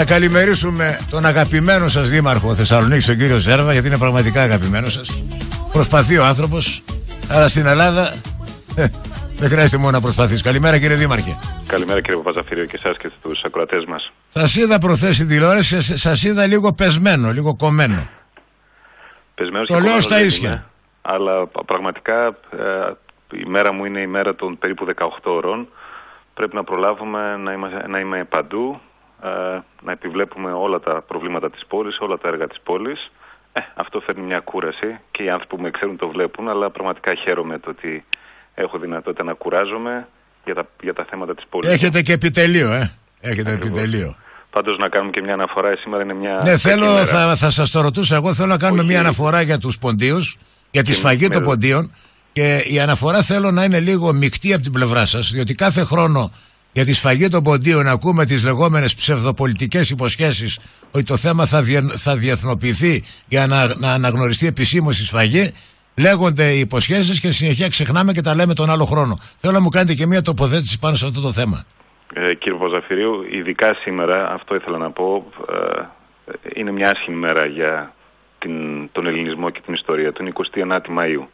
Να καλημερίσουμε τον αγαπημένο σας δήμαρχο Θεσσαλονίκης, τον κύριο Ζέρβα, γιατί είναι πραγματικά αγαπημένο σας. Προσπαθεί ο άνθρωπος, αλλά στην Ελλάδα ε, δεν χρειάζεται μόνο να προσπαθείς. Καλημέρα κύριε Δήμαρχε. Καλημέρα κύριε Παπαζαφύριο και εσάς και στου ακροατές μας. Σας είδα προχθέ στην τηλεόραση, σας είδα λίγο πεσμένο, λίγο κομμένο. Πεσμένος Το και λέω κομμένος στα δεν ίσια. είμαι, Αλλά πα- πραγματικά ε, η μέρα μου είναι η μέρα των περίπου 18 ώρων. Πρέπει να προλάβουμε να, είμαστε, να είμαι παντού, ε, να επιβλέπουμε όλα τα προβλήματα της πόλης, όλα τα έργα της πόλης. Ε, αυτό φέρνει μια κούραση και οι άνθρωποι που με ξέρουν το βλέπουν, αλλά πραγματικά χαίρομαι το ότι έχω δυνατότητα να κουράζομαι για τα, για τα θέματα της πόλης. Έχετε και επιτελείο, ε. Έχετε Ακριβώς. επιτελείο. Πάντως να κάνουμε και μια αναφορά, Ε, σήμερα είναι μια... Ναι, κακή θέλω, μέρα. θα, θα σας το ρωτούσα. Εγώ θέλω να κάνουμε Όχι. μια αναφορά για τους ποντίους, για τη Και σφαγή με- των ποντίων. Και η αναφορά θέλω να είναι λίγο μεικτή από την πλευρά σας, διότι κάθε χρόνο για τη σφαγή των ποντίων ακούμε τις λεγόμενες ψευδοπολιτικές υποσχέσεις ότι το θέμα θα, διε, θα διεθνοποιηθεί για να, να αναγνωριστεί επισήμως η σφαγή. Λέγονται οι υποσχέσεις και συνεχεία ξεχνάμε και τα λέμε τον άλλο χρόνο. Θέλω να μου κάνετε και μια τοποθέτηση πάνω σε αυτό το θέμα. Ε, κύριε Βοζαφυρίου, ειδικά σήμερα, αυτό ήθελα να πω, ε, είναι μια άσχημη μέρα για την, τον ελληνισμό και την ιστορία του. Είναι 29η Μαΐου.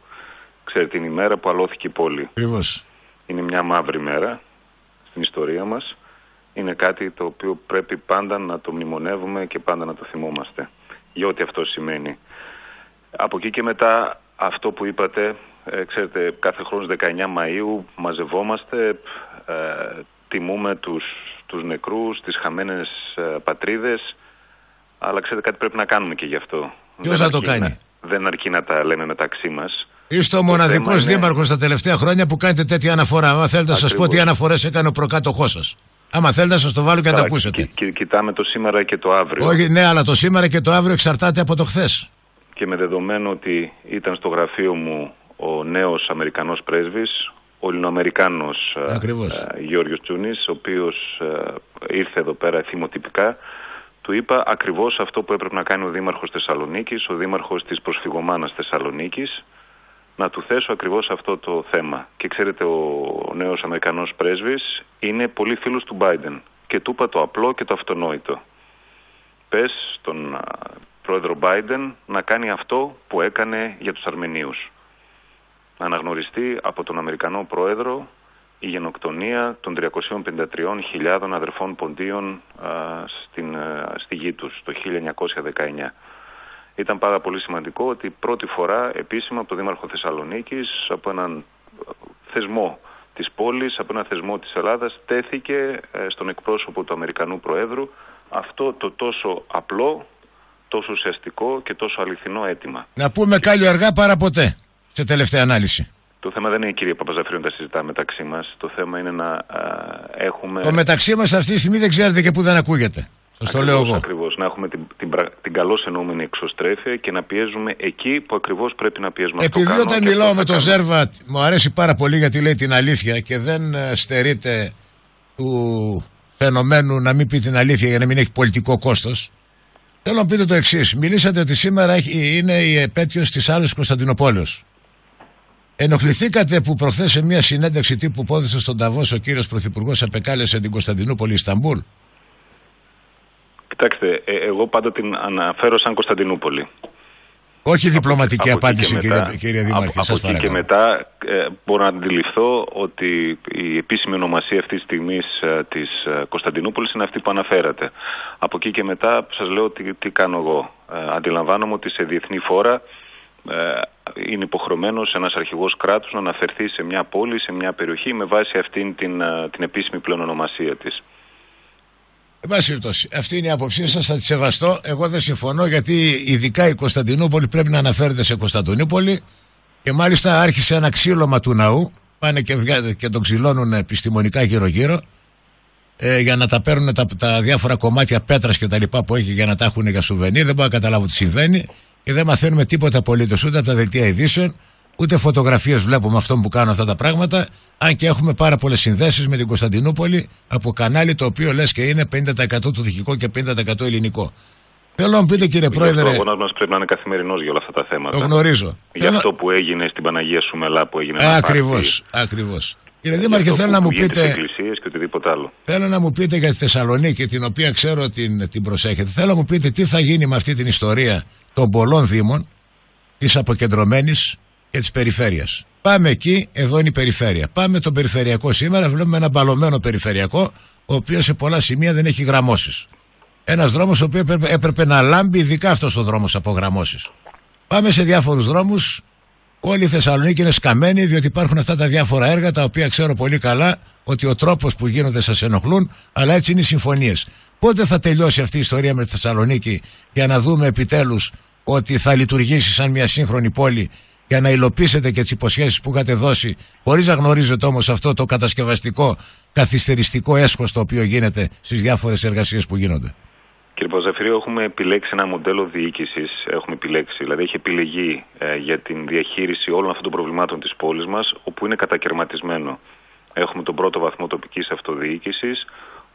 Ξέρετε, είναι η μέρα που αλώθηκε η πόλη. Ακριβώς. Είναι μια μαύρη μέρα στην ιστορία μας. Είναι κάτι το οποίο πρέπει πάντα να το μνημονεύουμε και πάντα να το θυμόμαστε. Για ό,τι αυτό σημαίνει. Από εκεί και μετά αυτό που είπατε, ε, ξέρετε, κάθε χρόνο στις 19 Μαΐου μαζευόμαστε, ε, τιμούμε τους, τους νεκρούς, τις χαμένες ε, πατρίδες, αλλά ξέρετε κάτι πρέπει να κάνουμε και γι' αυτό. Ποιος Δεν θα το αρκεί κάνει; να- δεν αρκεί να τα λέμε μεταξύ μας. Είστε ο μοναδικός θέμα είναι- δήμαρχος τα τελευταία χρόνια που κάνετε τέτοια αναφορά. Άμα θέλετε να σας πω Ακριβώς. τι αναφορέ έκανε ο προκάτοχός σας. Άμα θέλετε να σας το βάλω και να τα Καλά, ακούσετε. κι- κι- κοιτάμε το σήμερα και το αύριο. Όχι, ναι, αλλά το σήμερα και το αύριο εξαρτάται από το χθες. και με δεδομένο ότι ήταν στο γραφείο μου ο νέος Αμερικανός πρέσβης, ο Ελληνοαμερικάνος ε, Ακριβώς. ε, Γιώργος Τσούνης, ο οποίος ε, ήρθε εδώ πέρα θυμοτυπικά, του είπα ακριβώς αυτό που έπρεπε να κάνει ο Δήμαρχος Θεσσαλονίκης, ο Δήμαρχος της προσφυγομάνας Θεσσαλονίκης, να του θέσω ακριβώς αυτό το θέμα. Και ξέρετε, ο νέος Αμερικανός πρέσβης είναι πολύ φίλος του Biden και του είπα το απλό και το αυτονόητο πες στον α, πρόεδρο Biden να κάνει αυτό που έκανε για τους Αρμενίους. Να αναγνωριστεί από τον Αμερικανό πρόεδρο η γενοκτονία των 353.000 αδερφών ποντίων α, στην, α, στη γη τους το 1919. Ήταν πάρα πολύ σημαντικό ότι πρώτη φορά επίσημα από τον Δήμαρχο Θεσσαλονίκης, από έναν α, θεσμό της πόλης, από έναν θεσμό της Ελλάδας, τέθηκε ε, στον εκπρόσωπο του Αμερικανού Προέδρου αυτό το τόσο απλό, τόσο ουσιαστικό και τόσο αληθινό αίτημα. Να πούμε κάλλιο αργά παρά ποτέ. Σε τελευταία ανάλυση. Το θέμα δεν είναι κύριε Παπαζαφρίου να τα συζητάμε μεταξύ μας. Το θέμα είναι να α, έχουμε... Το μεταξύ μας αυτή τη στιγμή δεν ξέρετε και πού δεν ακούγεται. Σα το λέω Ακριβώς, εγώ. Ακριβώς, να έχουμε την, την, πρα- την καλώς εννοούμενη εξωστρέφεια και να πιέζουμε εκεί που ακριβώς πρέπει να πιέζουμε. Αυτό Επειδή κάνω όταν και μιλάω αυτό με θα τον κάνω. Ζέρβα μου αρέσει πάρα πολύ γιατί λέει την αλήθεια και δεν ε, στερείται του φαινομένου να μην πει την αλήθεια για να μην έχει πολιτικό κόστος. Θέλω να πείτε το εξής. Μιλήσατε ότι σήμερα έχει- είναι η επέτειος της άλλης Κωνσταντινοπόλεω. Ενοχληθήκατε που προχθές σε μια συνέντευξη τύπου που έδωσε στον Ταβό ο κύριος Πρωθυπουργός απεκάλεσε την Κωνσταντινούπολη Ισταμπούλ; Κοιτάξτε, ε, εγώ πάντα την αναφέρω σαν Κωνσταντινούπολη. Όχι διπλωματική Από εκεί απάντηση, και κύριε, μετά- κύριε Δήμαρχε. Από, Σας από εκεί και παρακαλώ. μετά ε, μπορώ να αντιληφθώ ότι η επίσημη ονομασία αυτή τη στιγμή ε, της Κωνσταντινούπολης είναι αυτή που αναφέρατε. Από εκεί και μετά σας λέω τι, τι κάνω εγώ. Ε, αντιλαμβάνομαι ότι σε διεθνή φόρα ε, είναι υποχρεωμένος ένας αρχηγός κράτους να αναφερθεί σε μια πόλη, σε μια περιοχή με βάση αυτήν την, ε, την επίσημη πλέον ονομασία της. Εν πάση περιπτώσει, αυτή είναι η άποψή σας, θα τη σεβαστώ. Εγώ δεν συμφωνώ γιατί ειδικά η Κωνσταντινούπολη πρέπει να αναφέρεται σε Κωνσταντινούπολη και μάλιστα άρχισε ένα ξύλωμα του ναού. Πάνε και, βγα- και τον ξυλώνουν επιστημονικά γύρω-γύρω ε, για να τα παίρνουν τα, τα διάφορα κομμάτια πέτρας και τα λοιπά που έχει για να τα έχουν για σουβενίρ. Δεν μπορώ να καταλάβω τι συμβαίνει και δεν μαθαίνουμε τίποτα απολύτως ούτε από τα δελτία ειδήσεων ούτε φωτογραφίες βλέπουμε αυτών που κάνουν αυτά τα πράγματα. Αν και έχουμε πάρα πολλές συνδέσεις με την Κωνσταντινούπολη από κανάλι το οποίο λες και είναι 50% τουρκικό και 50% ελληνικό. Θέλω να μου πείτε κύριε Γι' αυτό Πρόεδρε, ο αγώνα μας πρέπει να είναι καθημερινός για όλα αυτά τα θέματα. το γνωρίζω. Για Θέλω- αυτό που έγινε στην Παναγία Σουμελά που έγινε. Ε, ένα Ακριβώς. πάρτι. Ακριβώς. Κύριε Δήμαρχε, θέλω να μου πείτε. Εκκλησίες και οτιδήποτε άλλο. Θέλω να μου πείτε για τη Θεσσαλονίκη, την οποία ξέρω την, την προσέχετε. Θέλω να μου πείτε τι θα γίνει με αυτή την ιστορία των πολλών Δήμων, της αποκεντρωμένης και τη περιφέρεια. Πάμε εκεί, εδώ είναι η περιφέρεια. Πάμε το περιφερειακό σήμερα, βλέπουμε ένα μπαλωμένο περιφερειακό, ο οποίος σε πολλά σημεία δεν έχει γραμμώσεις. Ένας δρόμος ο οποίος έπρεπε, έπρεπε να λάμπει, ειδικά αυτός ο δρόμος από γραμμώσεις. Πάμε σε διάφορους δρόμους. Όλη η Θεσσαλονίκη είναι σκαμμένη, διότι υπάρχουν αυτά τα διάφορα έργα τα οποία ξέρω πολύ καλά ότι ο τρόπος που γίνονται σας ενοχλούν, αλλά έτσι είναι οι συμφωνίες. Πότε θα τελειώσει αυτή η ιστορία με τη Θεσσαλονίκη για να δούμε επιτέλους ότι θα λειτουργήσει σαν μια σύγχρονη πόλη για να υλοποιήσετε και τις υποσχέσεις που είχατε δώσει, χωρίς να γνωρίζετε όμως αυτό το κατασκευαστικό, καθυστεριστικό έσχος το οποίο γίνεται στις διάφορες εργασίες που γίνονται. Κύριε Παζαφυρίου, έχουμε επιλέξει ένα μοντέλο διοίκησης. Έχουμε επιλέξει, δηλαδή έχει επιλεγεί ε, για την διαχείριση όλων αυτών των προβλημάτων της πόλης μας, όπου είναι κατακαιρματισμένο. Έχουμε τον πρώτο βαθμό τοπικής αυτοδιοίκησης,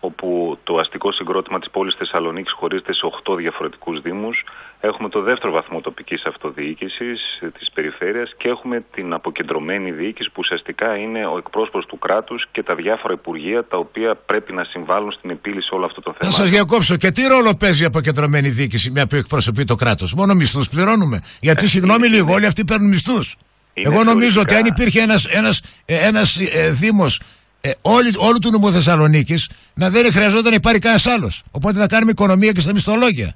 όπου το αστικό συγκρότημα της πόλης Θεσσαλονίκης χωρίζεται σε 8 διαφορετικούς δήμους. Έχουμε το δεύτερο βαθμό τοπικής αυτοδιοίκησης της περιφέρειας και έχουμε την αποκεντρωμένη διοίκηση που ουσιαστικά είναι ο εκπρόσωπος του κράτους και τα διάφορα υπουργεία τα οποία πρέπει να συμβάλλουν στην επίλυση όλων αυτών των θεμάτων. Θα σας διακόψω. Και τι ρόλο παίζει η αποκεντρωμένη διοίκηση μια που εκπροσωπεί το κράτος; Μόνο μισθούς πληρώνουμε; Γιατί ε, συγγνώμη λίγο, όλοι αυτοί παίρνουν μισθούς. Εγώ νομίζω ότι αν υπήρχε ένας, ένας, ε, ένας ε, δήμος ε, όλη, όλου του νομού Θεσσαλονίκης να δεν χρειαζόταν να υπάρχει κανένας άλλος. Οπότε θα κάνουμε οικονομία και στα μισθολόγια.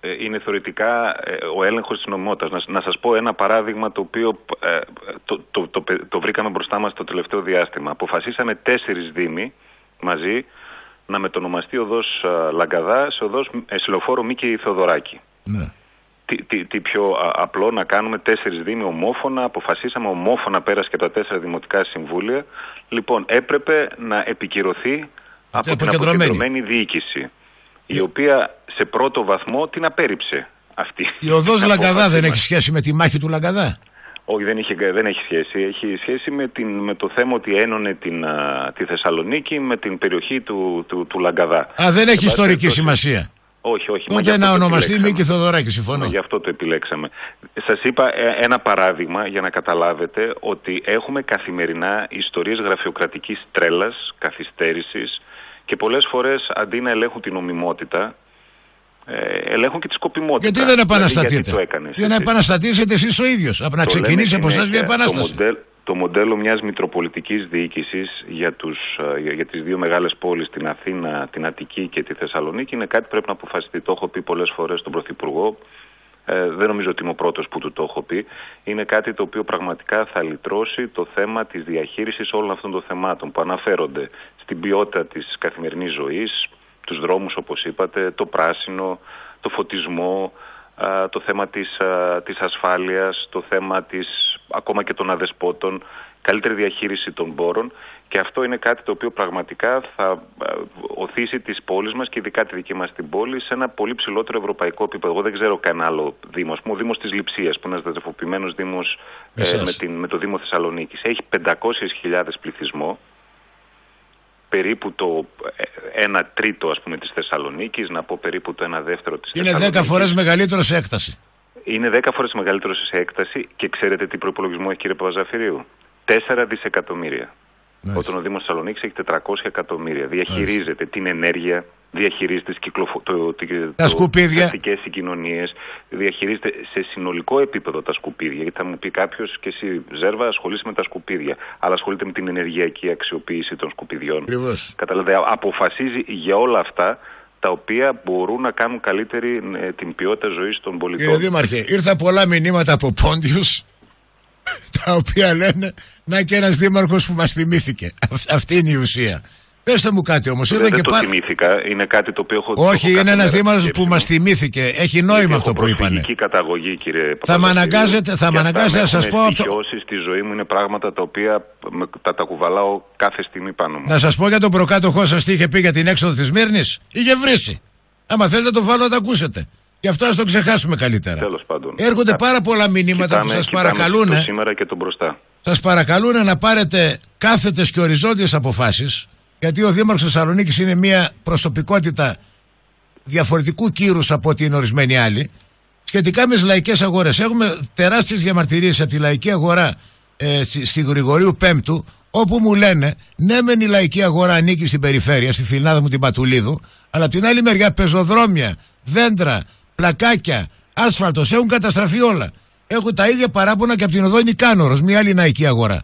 Ε, είναι θεωρητικά ε, ο έλεγχος της νομιμότητα. Να, να σας πω ένα παράδειγμα το οποίο ε, το, το, το, το, βρήκαμε μπροστά μας το τελευταίο διάστημα. Αποφασίσαμε τέσσερις δήμοι μαζί να μετονομαστεί οδός Λαγκαδά σε οδός Εσλοφόρο Μίκη Θεοδωράκη. Ναι τι, τι, τι πιο απλό να κάνουμε τέσσερις δήμοι ομόφωνα. Αποφασίσαμε ομόφωνα πέρασε και τα τέσσερα δημοτικά συμβούλια. Λοιπόν, έπρεπε να επικυρωθεί από την αποκεντρωμένη διοίκηση, η ε- οποία σε πρώτο βαθμό την απέρριψε αυτή. Η οδός Λαγκαδά δεν έχει σχέση με τη μάχη του Λαγκαδά; Όχι, δεν, είχε, δεν έχει σχέση. Έχει σχέση με, την, με το θέμα ότι ένωνε την, τη Θεσσαλονίκη με την περιοχή του, του, του Λαγκαδά. Α, δεν έχει ιστορική σημασία. Όχι, όχι. Τότε να ονομαστεί Μίκη Θοδωράκη, συμφωνώ. Γι' αυτό το επιλέξαμε. Σας είπα ε, ένα παράδειγμα για να καταλάβετε ότι έχουμε καθημερινά ιστορίες γραφειοκρατικής τρέλας, καθυστέρησης και πολλές φορές αντί να ελέγχουν την νομιμότητα, ε, ελέγχουν και τη σκοπιμότητα. Γιατί δεν δηλαδή, επαναστατείτε; Δηλαδή, για να επαναστατήσετε εσείς ο ίδιος. Από να ξεκινήσει από εσάς μια επανάσταση το μοντέλο μιας μητροπολιτικής διοίκησης για, τους, ε, για, για τις δύο μεγάλες πόλεις, την Αθήνα, την Αττική και τη Θεσσαλονίκη, είναι κάτι που πρέπει να αποφασιστεί. Το έχω πει πολλές φορές στον Πρωθυπουργό. Ε, δεν νομίζω ότι είμαι ο πρώτος που του το έχω πει. Είναι κάτι το οποίο πραγματικά θα λυτρώσει το θέμα της διαχείρισης όλων αυτών των θεμάτων που αναφέρονται στην ποιότητα της καθημερινής ζωής, τους δρόμους όπως είπατε, το πράσινο, το φωτισμό, το θέμα της, της ασφάλειας, το θέμα της, ακόμα και των αδεσπότων, καλύτερη διαχείριση των πόρων και αυτό είναι κάτι το οποίο πραγματικά θα οθήσει τις πόλεις μας και ειδικά τη δική μας την πόλη σε ένα πολύ ψηλότερο ευρωπαϊκό επίπεδο. Εγώ δεν ξέρω κανένα άλλο δήμος. Ο Δήμος της Λειψίας που είναι ένας δεδεφοποιημένος δήμος ε, με, την, με το Δήμο Θεσσαλονίκης έχει 500.000 πληθυσμό περίπου το 1 ε, τρίτο ας πούμε της Θεσσαλονίκης, να πω περίπου το 1 δεύτερο της Είναι 10 φορές μεγαλύτερο σε έκταση. Είναι 10 φορές μεγαλύτερο σε έκταση και ξέρετε τι προπολογισμό έχει κύριε Παπαζαφυρίου; 4 δισεκατομμύρια. Όταν ο Δήμος Θεσσαλονίκης έχει 400 εκατομμύρια. Διαχειρίζεται την ενέργεια, διαχειρίζεται τις κυκλοφο... το... τα σκουπίδια. συγκοινωνίες, διαχειρίζεται σε συνολικό επίπεδο τα σκουπίδια. Γιατί θα μου πει κάποιος και εσύ, Ζέρβα, ασχολείσαι με τα σκουπίδια, αλλά ασχολείται με την ενεργειακή αξιοποίηση των σκουπιδιών. Καταλαβαίνετε, αποφασίζει για όλα αυτά τα οποία μπορούν να κάνουν καλύτερη ε, την ποιότητα ζωής των πολιτών. Κύριε Δήμαρχε, ήρθα πολλά μηνύματα από πόντιους τα οποία λένε να και ένας δήμαρχος που μας θυμήθηκε. Αυτή είναι η ουσία. Πετε μου κάτι όμως. Δεν και το πά... θυμήθηκα. Είναι κάτι το οποίο έχω. Όχι, είναι ένας δήμαρχος που μας θυμήθηκε. Έχει νόημα αυτό που είπανε. Έχει καταγωγή, κύριε Θα με αναγκάζετε, θα αναγκάζετε να σας πω αυτό. Οι στη ζωή μου είναι πράγματα τα οποία τα, τα κουβαλάω κάθε στιγμή πάνω μου. Να σας πω για τον προκάτοχό σας τι είχε πει για την έξοδο της Μύρνης. Είχε βρήσει. Άμα θέλετε το βάλω να τα ακούσετε. Γι' αυτό ας το ξεχάσουμε καλύτερα. Τέλος πάντων. Έρχονται πάρα πολλά μηνύματα που σας παρακαλούν. Σήμερα και τον μπροστά. Σας παρακαλούν να πάρετε κάθετες και οριζόντιες αποφάσεις γιατί ο Δήμαρχος Θεσσαλονίκης είναι μια προσωπικότητα διαφορετικού κύρους από ό,τι είναι ορισμένοι άλλοι σχετικά με τις λαϊκές αγορές. Έχουμε τεράστιες διαμαρτυρίες από τη λαϊκή αγορά ε, στη Γρηγορίου Πέμπτου Όπου μου λένε, ναι, μεν η λαϊκή αγορά ανήκει στην περιφέρεια, στη φιλνάδα μου την Πατουλίδου, αλλά από την άλλη μεριά πεζοδρόμια, δέντρα, πλακάκια, άσφαλτος έχουν καταστραφεί όλα. Έχουν τα ίδια παράπονα και από την οδό Νικάνορο, μια άλλη λαϊκή αγορά.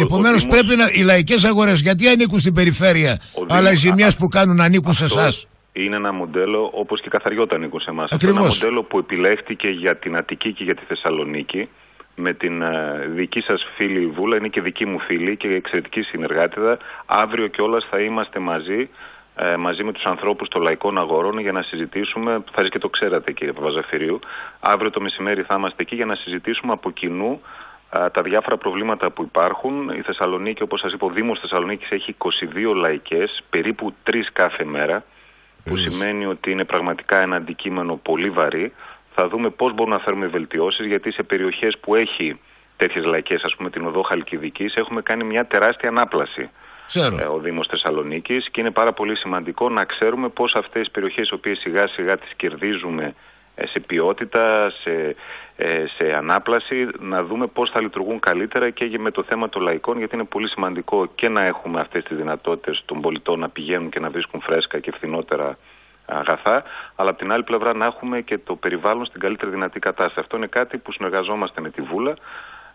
Επομένως, πρέπει να. Οι λαϊκές αγορές γιατί ανήκουν στην περιφέρεια, αλλά οι ζημιές που κάνουν ανήκουν σε εσάς. Είναι ένα μοντέλο όπως και καθαριότητα ανήκουν σε εμάς. Είναι ένα μοντέλο που επιλέχθηκε για την Αττική και για τη Θεσσαλονίκη με την ε, δική σας φίλη Βούλα, είναι και δική μου φίλη και εξαιρετική συνεργάτηδα. Αύριο κιόλας θα είμαστε μαζί, ε, μαζί με τους ανθρώπους των λαϊκών αγορών για να συζητήσουμε, θα και το ξέρατε κύριε Παπαζαφυρίου, αύριο το μεσημέρι θα είμαστε εκεί για να συζητήσουμε από κοινού ε, τα διάφορα προβλήματα που υπάρχουν. Η Θεσσαλονίκη, όπως σας είπα, ο Δήμος Θεσσαλονίκης έχει 22 λαϊκές, περίπου 3 κάθε μέρα, που σημαίνει ότι είναι πραγματικά ένα αντικείμενο πολύ βαρύ. Θα δούμε πώς μπορούμε να φέρουμε βελτιώσεις, γιατί σε περιοχές που έχει τέτοιες λαϊκές, ας πούμε την οδό Χαλκιδικής, έχουμε κάνει μια τεράστια ανάπλαση. Ξέρω. Ε, ο Δήμος Θεσσαλονίκης και είναι πάρα πολύ σημαντικό να ξέρουμε πώς αυτές οι περιοχές οι οποίες σιγά σιγά τις κερδίζουμε ε, σε ποιότητα, σε, ε, σε ανάπλαση, να δούμε πώς θα λειτουργούν καλύτερα και με το θέμα των λαϊκών, γιατί είναι πολύ σημαντικό και να έχουμε αυτές τις δυνατότητες των πολιτών να πηγαίνουν και να βρίσκουν φρέσκα και φθηνότερα αγαθά, αλλά από την άλλη πλευρά να έχουμε και το περιβάλλον στην καλύτερη δυνατή κατάσταση. Αυτό είναι κάτι που συνεργαζόμαστε με τη Βούλα,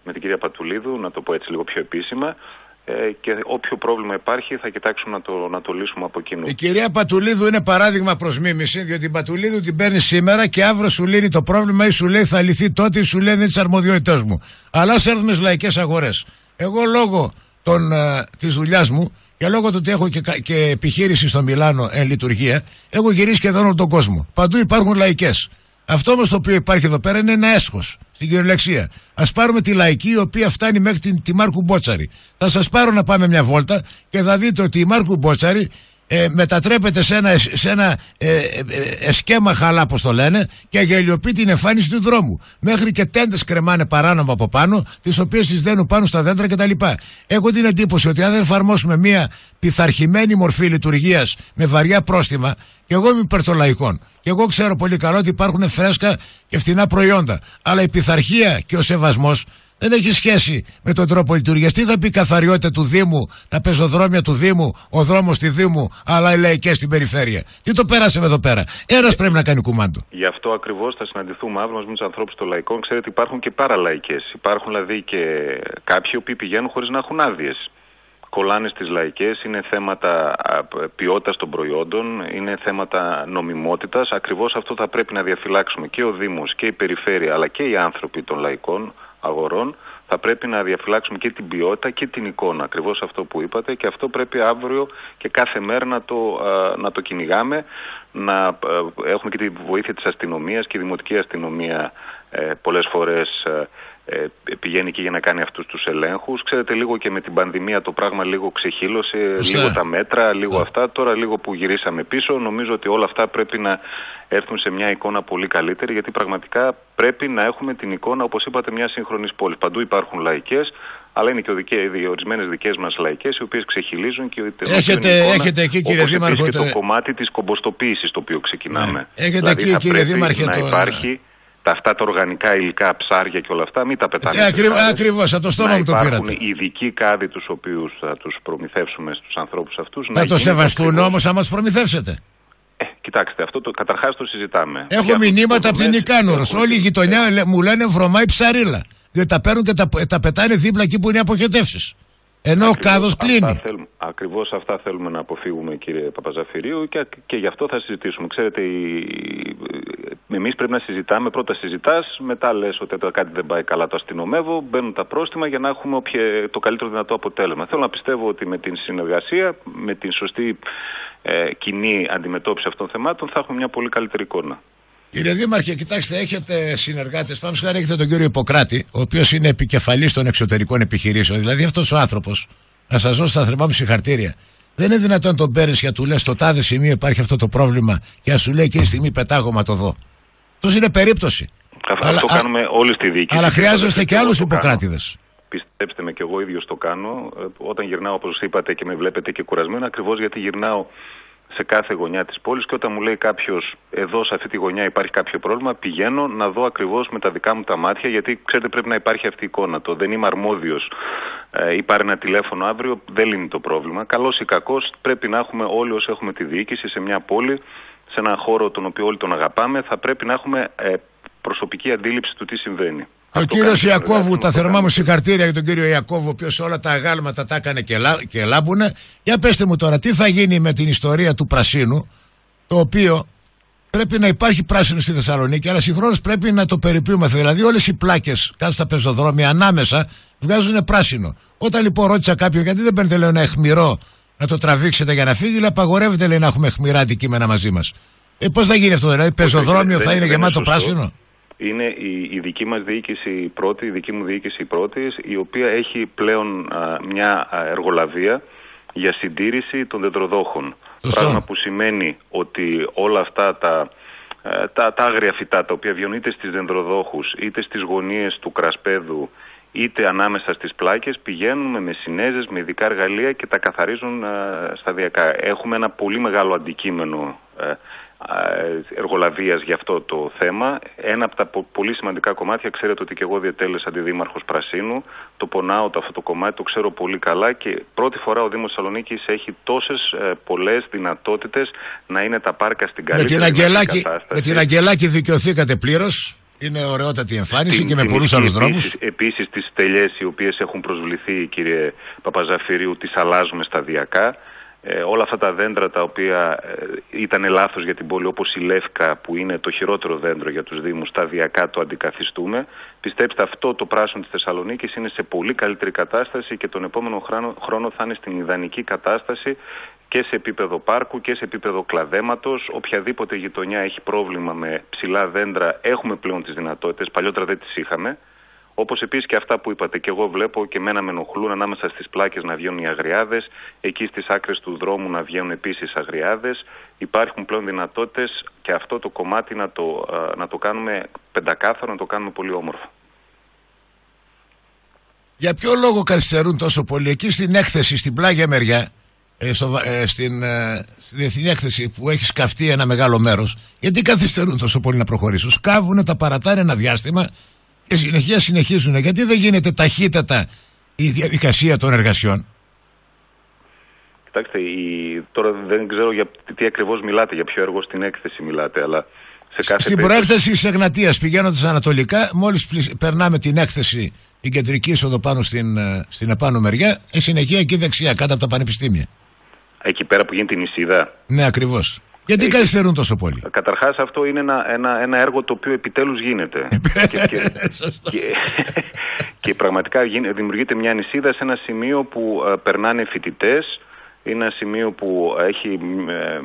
με την κυρία Πατουλίδου, να το πω έτσι λίγο πιο επίσημα, ε, και όποιο πρόβλημα υπάρχει θα κοιτάξουμε να το, να το λύσουμε από κοινού. Η κυρία Πατουλίδου είναι παράδειγμα προς μίμηση, διότι η Πατουλίδου την παίρνει σήμερα και αύριο σου λύνει το πρόβλημα ή σου λέει θα λυθεί τότε ή σου λέει δεν τι αρμοδιότητέ μου. Αλλά σε έρθουμε στις λαϊκές αγορές. Εγώ λόγω των, ε, της δουλειάς μου και λόγω του ότι έχω και, και επιχείρηση στο Μιλάνο εν λειτουργία, έχω γυρίσει και όλο τον κόσμο. Παντού υπάρχουν λαϊκές. Αυτό όμως το οποίο υπάρχει εδώ πέρα είναι ένα έσχος στην κυριολεξία. Α πάρουμε τη λαϊκή η οποία φτάνει μέχρι τη, τη Μάρκου Μπότσαρη. Θα σας πάρω να πάμε μια βόλτα και θα δείτε ότι η Μάρκου Μπότσαρη ε, μετατρέπεται σε ένα, σε ένα ε, ε, ε εσκέμα χαλά, όπω το λένε, και αγελιοποιεί την εμφάνιση του δρόμου. Μέχρι και τέντες κρεμάνε παράνομα από πάνω, τις οποίες τις δένουν πάνω στα δέντρα κτλ. Έχω την εντύπωση ότι αν δεν εφαρμόσουμε μια πειθαρχημένη μορφή λειτουργίας με βαριά πρόστιμα, και εγώ είμαι υπέρ των λαϊκών. Και εγώ ξέρω πολύ καλά ότι υπάρχουν φρέσκα και φθηνά προϊόντα. Αλλά η πειθαρχία και ο σεβασμός δεν έχει σχέση με τον τρόπο λειτουργίας. Τι θα πει η καθαριότητα του Δήμου, τα πεζοδρόμια του Δήμου, ο δρόμος στη Δήμου, αλλά οι λαϊκές στην περιφέρεια. Τι το πέρασαμε εδώ πέρα. Ένας πρέπει να κάνει κουμάντο. Γι' αυτό ακριβώς θα συναντηθούμε αύριο με τους ανθρώπους των λαϊκών. Ξέρετε, υπάρχουν και παραλαϊκές. Υπάρχουν δηλαδή και κάποιοι που πηγαίνουν χωρίς να έχουν άδειες κολλάνε στις λαϊκές, είναι θέματα ποιότητας των προϊόντων, είναι θέματα νομιμότητας. Ακριβώς αυτό θα πρέπει να διαφυλάξουμε και ο Δήμος και η Περιφέρεια αλλά και οι άνθρωποι των λαϊκών αγορών. Θα πρέπει να διαφυλάξουμε και την ποιότητα και την εικόνα, ακριβώς αυτό που είπατε και αυτό πρέπει αύριο και κάθε μέρα να το, να το κυνηγάμε, να έχουμε και τη βοήθεια της αστυνομίας και η Δημοτική Αστυνομία ε, πολλές φορές ε, ε, πηγαίνει εκεί για να κάνει αυτούς τους ελέγχους. Ξέρετε λίγο και με την πανδημία το πράγμα λίγο ξεχύλωσε, λίγο τα μέτρα, λίγο αυτά. Τώρα λίγο που γυρίσαμε πίσω νομίζω ότι όλα αυτά πρέπει να έρθουν σε μια εικόνα πολύ καλύτερη γιατί πραγματικά πρέπει να έχουμε την εικόνα όπως είπατε μιας σύγχρονης πόλης. Παντού υπάρχουν λαϊκές αλλά είναι και οι ορισμένες δικές μας λαϊκές, οι οποίες ξεχυλίζουν και έχετε, εικόνα, έχετε εκεί, κύριε Δήμαρχε. Και το κομμάτι της κομποστοποίησης το οποίο ξεκινάμε. Ναι. Έχετε δηλαδή, εκεί, κύριε Δήμαρχε. Να υπάρχει τα αυτά τα οργανικά υλικά, ψάρια και όλα αυτά, μην τα πετάνε. Ε, Ακριβώς, από το στόμα μου το πήρατε. Υπάρχουν ειδικοί κάδοι τους οποίους θα τους προμηθεύσουμε στους ανθρώπους αυτούς. Θα το σεβαστούν όμως, αν μα προμηθεύσετε. Ε, κοιτάξτε, αυτό το καταρχάς το συζητάμε. Έχω μηνύματα από την Ικάνορο. Όλη η γειτονιά μου λένε βρωμάει ψαρίλα. Διότι τα παίρνουν και τα, τα πετάνε δίπλα εκεί που είναι αποχετεύσεις. Ενώ ο κάδος κλείνει. Ακριβώς αυτά θέλουμε να αποφύγουμε, κύριε Παπαζαφυρίου, και, και γι' αυτό θα συζητήσουμε. Ξέρετε, εμείς πρέπει να συζητάμε. Πρώτα συζητάς, μετά λες ότι το κάτι δεν πάει καλά, το αστυνομεύω. Μπαίνουν τα πρόστιμα για να έχουμε το καλύτερο δυνατό αποτέλεσμα. Θέλω να πιστεύω ότι με την συνεργασία, με την σωστή ε, κοινή αντιμετώπιση αυτών των θεμάτων, θα έχουμε μια πολύ καλύτερη εικόνα. Κύριε Δήμαρχε, κοιτάξτε, έχετε συνεργάτες. Πάμε σχάρι, έχετε τον κύριο Ιπποκράτη, ο οποίος είναι επικεφαλής των εξωτερικών επιχειρήσεων. Δηλαδή αυτός ο άνθρωπος, να σας δώσω τα θερμά μου συγχαρτήρια. Δεν είναι δυνατόν τον παίρνεις και του λες: Στο τάδε σημείο υπάρχει αυτό το πρόβλημα και να σου λέει εκείνη τη στιγμή πετάγωμα το δω. Αυτός είναι περίπτωση. Αυτό αλλά, κάνουμε όλοι στη διοίκηση. Αλλά χρειάζεστε και άλλους υποκράτηδε. Πιστέψτε με, και εγώ ίδιος το κάνω. Ε, όταν γυρνάω, όπως είπατε και με βλέπετε και κουρασμένο, ακριβώς γιατί γυρνάω σε κάθε γωνιά της πόλης και όταν μου λέει κάποιος εδώ σε αυτή τη γωνιά υπάρχει κάποιο πρόβλημα πηγαίνω να δω ακριβώς με τα δικά μου τα μάτια γιατί ξέρετε πρέπει να υπάρχει αυτή η εικόνα το δεν είμαι αρμόδιος ε, ή πάρει ένα τηλέφωνο αύριο δεν λύνει το πρόβλημα καλός ή κακός πρέπει να έχουμε όλοι όσοι έχουμε τη διοίκηση σε μια πόλη σε έναν χώρο τον οποίο όλοι τον αγαπάμε θα πρέπει να έχουμε ε, προσωπική αντίληψη του τι συμβαίνει. Ο κύριος Ιακώβου, τα θερμά μου συγχαρτήρια για τον κύριο Ιακώβου, ο οποίος όλα τα αγάλματα τα έκανε και, λά, και λάμπουνε. Για πετε μου τώρα, τι θα γίνει με την ιστορία του πρασίνου, το οποίο πρέπει να υπάρχει πράσινο στη Θεσσαλονίκη, αλλά συγχρόνως πρέπει να το περιποιούμαστε. Δηλαδή, όλες οι πλάκες κάτω στα πεζοδρόμια ανάμεσα βγάζουν πράσινο. Όταν λοιπόν ρώτησα κάποιον, γιατί δεν παίρνετε λέω, ένα αιχμηρό να το τραβήξετε για να φύγει, λέει απαγορεύεται λέει, να έχουμε αιχμηρά αντικείμενα μαζί μας. Ε, Πώς θα γίνει αυτό, δηλαδή, πεζοδρόμιο θα είναι γεμάτο πράσινο; Είναι η, η δική μας διοίκηση η πρώτη, η δική μου διοίκηση η πρώτης, η οποία έχει πλέον μια εργολαβία για συντήρηση των δεντροδόχων. Πράγμα που σημαίνει ότι όλα αυτά τα, ε, τα, τα άγρια φυτά τα οποία βγαίνουν είτε στις δεντροδόχους είτε στις γωνίες του κρασπέδου είτε ανάμεσα στις πλάκες πηγαίνουν με συνέζες, με ειδικά εργαλεία και τα καθαρίζουν σταδιακά. Έχουμε ένα πολύ μεγάλο αντικείμενο ε, εργολαβίας για αυτό το θέμα. Ένα από τα πολύ σημαντικά κομμάτια, ξέρετε ότι και εγώ διατέλεσα αντιδήμαρχος Πρασίνου, το πονάω το αυτό το κομμάτι, το ξέρω πολύ καλά και πρώτη φορά ο Δήμος Θεσσαλονίκης έχει τόσες ε, πολλές δυνατότητες να είναι τα πάρκα στην καλύτερη με την Αγγελάκη, Με την Αγγελάκη δικαιωθήκατε πλήρως; Είναι ωραιότατη εμφάνιση και με πολλούς άλλους δρόμους. Επίση, τις τελειέ οι οποίες έχουν προσβληθεί, κύριε Παπαζαφυρίου, τις αλλάζουμε σταδιακά. Ε, όλα αυτά τα δέντρα τα οποία ε, ήταν λάθος για την πόλη όπως η Λεύκα που είναι το χειρότερο δέντρο για τους Δήμους σταδιακά το αντικαθιστούμε. Πιστέψτε αυτό το πράσινο της Θεσσαλονίκης είναι σε πολύ καλύτερη κατάσταση και τον επόμενο χρόνο, χρόνο θα είναι στην ιδανική κατάσταση και σε επίπεδο πάρκου και σε επίπεδο κλαδέματος. Οποιαδήποτε γειτονιά έχει πρόβλημα με ψηλά δέντρα έχουμε πλέον τις δυνατότητες παλιότερα δεν τις είχαμε Όπως επίσης και αυτά που είπατε, και εγώ βλέπω και μένα με ενοχλούν ανάμεσα στις πλάκες να βγαίνουν οι αγριάδες, εκεί στις άκρες του δρόμου να βγαίνουν επίσης αγριάδες. Υπάρχουν πλέον δυνατότητες και αυτό το κομμάτι να το, να το κάνουμε πεντακάθαρο, να το κάνουμε πολύ όμορφο. Για ποιο λόγο καθυστερούν τόσο πολύ; Εκεί στην έκθεση, στην πλάγια μεριά, ε, ε, στην, ε, διεθνή έκθεση που έχει σκαφτεί ένα μεγάλο μέρος, γιατί καθυστερούν τόσο πολύ να προχωρήσουν; Σκάβουν, τα παρατάνε ένα διάστημα και συνεχεία συνεχίζουν. Γιατί δεν γίνεται ταχύτατα η διαδικασία των εργασιών; Κοιτάξτε, η... τώρα δεν ξέρω για τι ακριβώς μιλάτε, για ποιο έργο στην έκθεση μιλάτε, αλλά σε κάθε Στην περίπτωση... προέκταση της Εγνατίας πηγαίνοντας ανατολικά, μόλις περνάμε την έκθεση, την κεντρική είσοδο πάνω στην, ε, στην επάνω μεριά, η συνεχεία εκεί δεξιά, κάτω από τα πανεπιστήμια. Εκεί πέρα που γίνεται η νησίδα. Ναι, ακριβώς. Γιατί ε, καθυστερούν τόσο πολύ; Καταρχάς, αυτό είναι ένα, ένα, ένα έργο το οποίο επιτέλους γίνεται. και, και, και, και, πραγματικά δημιουργείται μια νησίδα σε ένα σημείο που ε, περνάνε φοιτητές. Είναι ένα σημείο που έχει ε,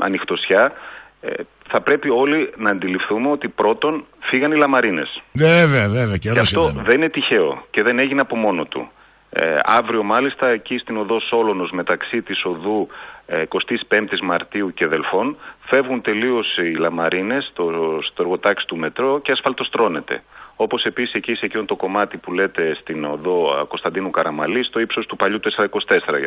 ανοιχτοσιά. Ε, θα πρέπει όλοι να αντιληφθούμε ότι πρώτον φύγαν οι λαμαρίνες. Βέβαια, βέβαια. Και αυτό δεν είναι τυχαίο και δεν έγινε από μόνο του. Ε, αύριο μάλιστα εκεί στην οδό Σόλωνος μεταξύ της οδού 25ης ε, Μαρτίου και Δελφών φεύγουν τελείως οι λαμαρίνες στο, στο εργοτάξι του μετρό και ασφαλτοστρώνεται. Όπως επίσης εκεί σε εκείνο το κομμάτι που λέτε στην οδό Κωνσταντίνου Καραμαλή, στο ύψος του παλιού 424,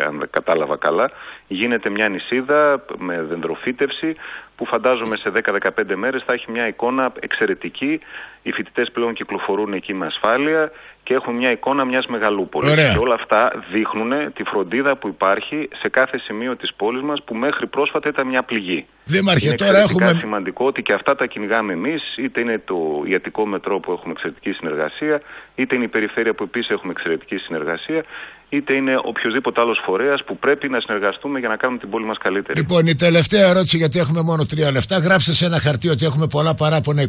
αν κατάλαβα καλά, γίνεται μια νησίδα με δεντροφύτευση που φαντάζομαι σε 10-15 μέρες θα έχει μια εικόνα εξαιρετική. Οι φοιτητές πλέον κυκλοφορούν εκεί με ασφάλεια και έχουν μια εικόνα μιας μεγαλούπολης. Και όλα αυτά δείχνουν τη φροντίδα που υπάρχει σε κάθε σημείο της πόλης μας που μέχρι πρόσφατα ήταν μια πληγή. Δήμαρχε, είναι τώρα έχουμε. σημαντικό ότι και αυτά τα κυνηγάμε εμείς, είτε είναι το ιατρικό μετρό που έχουμε εξαιρετική συνεργασία, είτε είναι η περιφέρεια που επίσης έχουμε εξαιρετική συνεργασία, είτε είναι οποιοδήποτε άλλος φορέας που πρέπει να συνεργαστούμε για να κάνουμε την πόλη μας καλύτερη. Λοιπόν, η τελευταία ερώτηση, γιατί έχουμε μόνο τρία λεφτά. Γράψτε σε ένα χαρτί ότι έχουμε πολλά παράπονα 28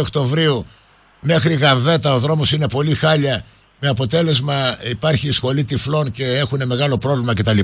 Οκτωβρίου μέχρι Γαβέτα. Ο δρόμος είναι πολύ χάλια. Με αποτέλεσμα υπάρχει σχολή τυφλών και έχουν μεγάλο πρόβλημα κτλ.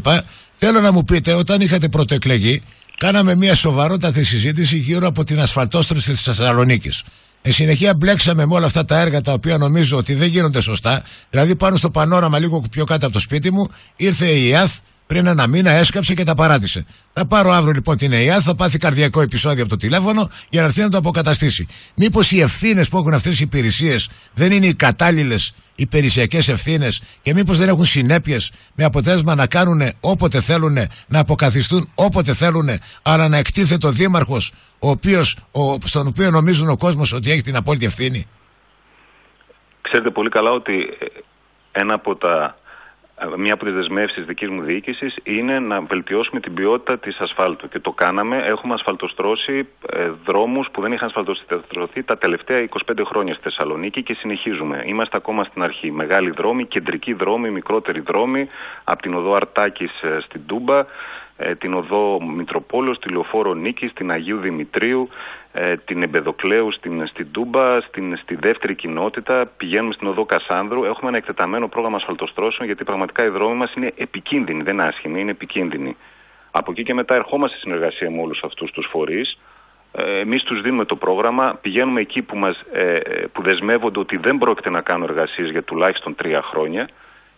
Θέλω να μου πείτε, όταν είχατε πρωτοεκλεγεί, κάναμε μια σοβαρότατη συζήτηση γύρω από την ασφαλτόστρωση της Θεσσαλονίκης. Εν συνεχεία μπλέξαμε με όλα αυτά τα έργα τα οποία νομίζω ότι δεν γίνονται σωστά. Δηλαδή πάνω στο πανόραμα λίγο πιο κάτω από το σπίτι μου ήρθε η ΙΑΘ, δημιουργείται μια νησίδα σε ένα σημείο που Δηλαδή πάνω στο πανόραμα λίγο πιο κάτω από το σπίτι μου ήρθε η ΙΑΘ, Πριν ένα μήνα έσκαψε και τα παράτησε. Θα πάρω αύριο λοιπόν την ΕΙΑ, θα πάθει καρδιακό επεισόδιο από το τηλέφωνο για να έρθει να το αποκαταστήσει. Μήπως οι ευθύνες που έχουν αυτές οι υπηρεσίες δεν είναι οι κατάλληλες υπηρεσιακές ευθύνες και μήπως δεν έχουν συνέπειες με αποτέλεσμα να κάνουν όποτε θέλουν, να αποκαθιστούν όποτε θέλουν, αλλά να εκτίθεται ο Δήμαρχο, στον οποίο νομίζουν ο κόσμος ότι έχει την απόλυτη ευθύνη; Ξέρετε πολύ καλά ότι ε, ένα από τα μια από τι δεσμεύσει δικής μου διοίκησης είναι να βελτιώσουμε την ποιότητα της ασφάλτου. Και το κάναμε. Έχουμε ασφαλτοστρώσει ε, δρόμους που δεν είχαν ασφαλτοστρωθεί τα τελευταία 25 χρόνια στη Θεσσαλονίκη και συνεχίζουμε. Είμαστε ακόμα στην αρχή. Μεγάλοι δρόμοι, κεντρικοί δρόμοι, μικρότεροι δρόμοι, από την οδό Αρτάκης ε, στην Τούμπα, ε, την οδό Μητροπόλεως, τη Λεωφόρο Νίκης, την Αγίου Δημητρίου, ε, την Εμπεδοκλέου στην, στην Τούμπα, στην, στη δεύτερη κοινότητα, πηγαίνουμε στην οδό Κασάνδρου. Έχουμε ένα εκτεταμένο πρόγραμμα ασφαλτοστρώσεων γιατί πραγματικά οι δρόμοι μας είναι επικίνδυνοι, δεν είναι άσχημοι, είναι επικίνδυνοι. Από εκεί και μετά ερχόμαστε σε συνεργασία με όλους αυτούς τους φορείς. Ε, εμείς τους δίνουμε το πρόγραμμα, πηγαίνουμε εκεί που, μας, που δεσμεύονται ότι δεν πρόκειται να κάνουν εργασίες για τουλάχιστον τρία χρόνια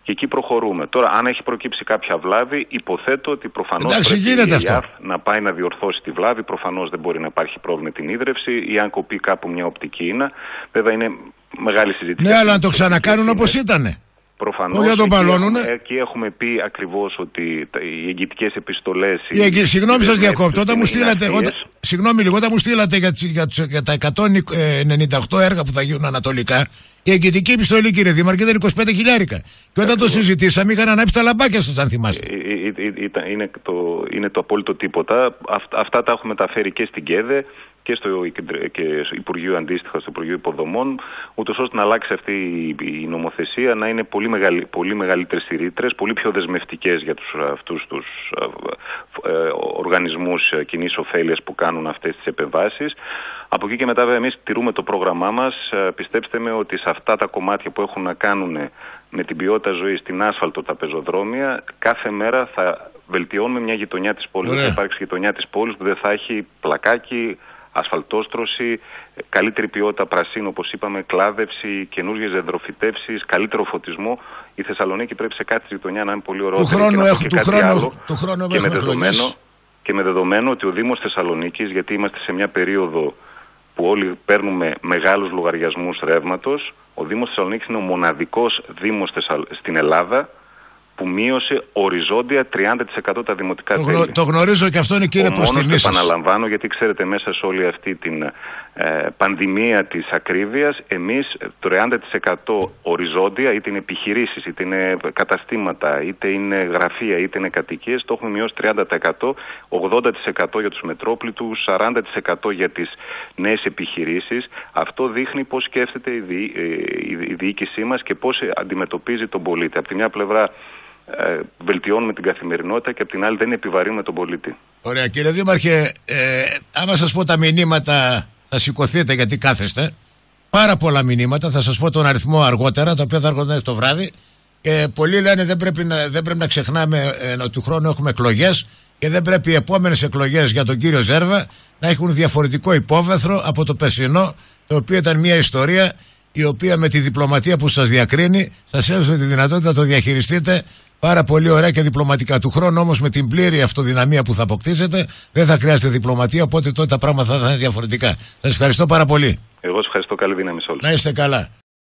και εκεί προχωρούμε. Τώρα, αν έχει προκύψει κάποια βλάβη, υποθέτω ότι προφανώς πρέπει η ΕΙΑΦ να πάει να διορθώσει τη βλάβη. Προφανώς δεν μπορεί να υπάρχει πρόβλημα με την ίδρυυση ή αν κοπεί κάπου μια οπτική ίνα. Βέβαια, είναι μεγάλη συζήτηση. Ναι, αλλά να το ξανακάνουν όπως ήταν. Προφανώς. Όχι να τον παλώνουν. Εκεί έχουμε πει ακριβώς ότι οι εγγυητικέ επιστολές. Συγγνώμη, σας διακόπτω. Όταν μου στείλατε. Όταν... Συγγνώμη λίγο, όταν μου στείλατε για, για, για τα 198 έργα που θα γίνουν ανατολικά, η εγγυητική επιστολή, κύριε Δήμαρχε, ήταν 25 χιλιάρικα. Και όταν το συζητήσαμε, είχαν ανάψει τα λαμπάκια σας, αν θυμάστε. Ε, ε, ε, είναι, το, είναι το απόλυτο τίποτα. Αυτά τα έχουμε μεταφέρει και στην ΚΕΔΕ και στο και Υπουργείο αντίστοιχα, στο Υπουργείο Υποδομών, ούτως ώστε να αλλάξει αυτή η νομοθεσία, να είναι πολύ, μεγαλ, πολύ μεγαλύτερες οι ρήτρες, πολύ πιο δεσμευτικές για τους, αυτούς τους ε, οργανισμούς κοινής ωφέλειας που κάνουν αυτές τις επεμβάσεις. Από εκεί και μετά, βέβαια, εμείς τηρούμε το πρόγραμμά μας. Πιστέψτε με ότι σε αυτά τα κομμάτια που έχουν να κάνουν με την ποιότητα ζωής στην άσφαλτο τα πεζοδρόμια, κάθε μέρα θα βελτιώνουμε μια γειτονιά της πόλης. Θα υπάρξει γειτονιά της πόλης που δεν θα έχει πλακάκι, ασφαλτόστρωση, καλύτερη ποιότητα πρασίνου, όπως είπαμε, κλάδευση, καινούργιες δεντροφυτεύσεις, καλύτερο φωτισμό. Η Θεσσαλονίκη πρέπει σε κάθε γειτονιά να είναι πολύ ωραία. Του χρόνου έχουμε του χρόνου, του χρόνου και, με δεδομένο, και με δεδομένο ότι ο Δήμος Θεσσαλονίκης, γιατί είμαστε σε μια περίοδο που όλοι παίρνουμε μεγάλους λογαριασμούς ρεύματος, ο Δήμος Θεσσαλονίκης είναι ο μοναδικός Δήμος στην Ελλάδα που μείωσε οριζόντια 30% τα δημοτικά το, τέλη. Το γνωρίζω και αυτό είναι κύριε προς τιμή επαναλαμβάνω γιατί ξέρετε μέσα σε όλη αυτή την ε, πανδημία της ακρίβειας εμείς το 30% οριζόντια είτε είναι επιχειρήσεις, είτε είναι καταστήματα, είτε είναι γραφεία, είτε είναι κατοικίες το έχουμε μειώσει 30%, 80% για τους μετρόπλητους, 40% για τις νέες επιχειρήσεις. Αυτό δείχνει πώς σκέφτεται η, δι, ε, η διοίκησή μας και πώς αντιμετωπίζει τον πολίτη. Από τη μια πλευρά ε, βελτιώνουμε την καθημερινότητα και απ' την άλλη δεν επιβαρύνουμε τον πολίτη. Ωραία κύριε Δήμαρχε, ε, άμα σας πω τα μηνύματα θα σηκωθείτε γιατί κάθεστε. Πάρα πολλά μηνύματα, θα σας πω τον αριθμό αργότερα, τα οποία θα έρχονται το βράδυ. Και πολλοί λένε δεν πρέπει να, δεν πρέπει να ξεχνάμε ε, του χρόνου έχουμε εκλογές και δεν πρέπει οι επόμενες εκλογές για τον κύριο Ζέρβα να έχουν διαφορετικό υπόβαθρο από το περσινό, το οποίο ήταν μια ιστορία η οποία με τη διπλωματία που σας διακρίνει σας έδωσε τη δυνατότητα να το διαχειριστείτε Πάρα πολύ ωραία και διπλωματικά. Του χρόνου όμως με την πλήρη αυτοδυναμία που θα αποκτήσετε δεν θα χρειάζεται διπλωματία, οπότε τότε τα πράγματα θα είναι διαφορετικά. Σας ευχαριστώ πάρα πολύ. Εγώ σας ευχαριστώ. Καλή δύναμη σε όλους. Να είστε καλά.